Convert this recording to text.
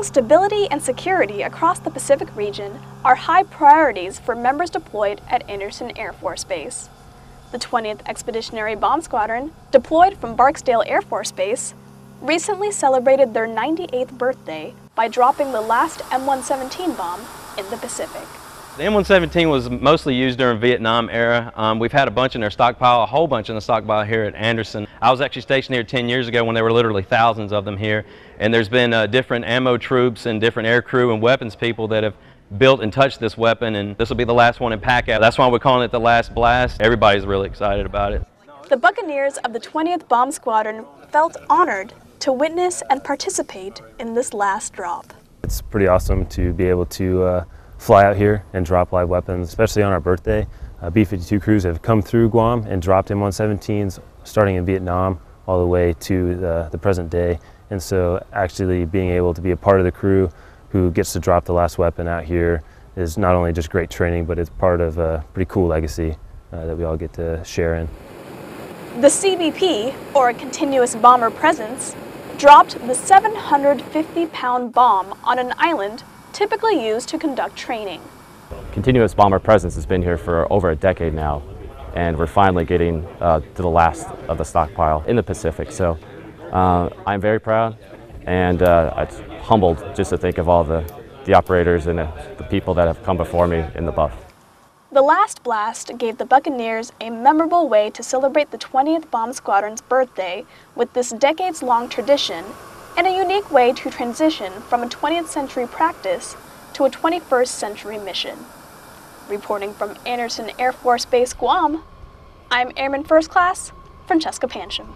Ensuring stability and security across the Pacific region are high priorities for members deployed at Andersen Air Force Base. The 20th Expeditionary Bomb Squadron, deployed from Barksdale Air Force Base, recently celebrated their 98th birthday by dropping the last M117 bomb in the Pacific. The M117 was mostly used during Vietnam era. Um, we've had a bunch in their stockpile, a whole bunch in the stockpile here at Andersen. I was actually stationed here 10 years ago when there were literally thousands of them here. And there's been uh, different ammo troops and different air crew and weapons people that have built and touched this weapon and this will be the last one in PACAF. That's why we're calling it the last blast. Everybody's really excited about it. The Buccaneers of the 20th Bomb Squadron felt honored to witness and participate in this last drop. It's pretty awesome to be able to uh, fly out here and drop live weapons, especially on our birthday. Uh, B-52 crews have come through Guam and dropped M117s starting in Vietnam all the way to the, the present day. And so actually being able to be a part of the crew who gets to drop the last weapon out here is not only just great training, but it's part of a pretty cool legacy uh, that we all get to share in. The CBP, or Continuous Bomber Presence, dropped the 750-pound bomb on an island typically used to conduct training. Continuous Bomber Presence has been here for over a decade now, and we're finally getting uh, to the last of the stockpile in the Pacific. So uh, I'm very proud and uh, I'm humbled just to think of all the, the operators and the, the people that have come before me in the buff. The last blast gave the Buccaneers a memorable way to celebrate the 20th Bomb Squadron's birthday with this decades-long tradition and a unique way to transition from a 20th century practice to a 21st century mission. Reporting from Andersen Air Force Base, Guam, I'm Airman First Class Francesca Pancham.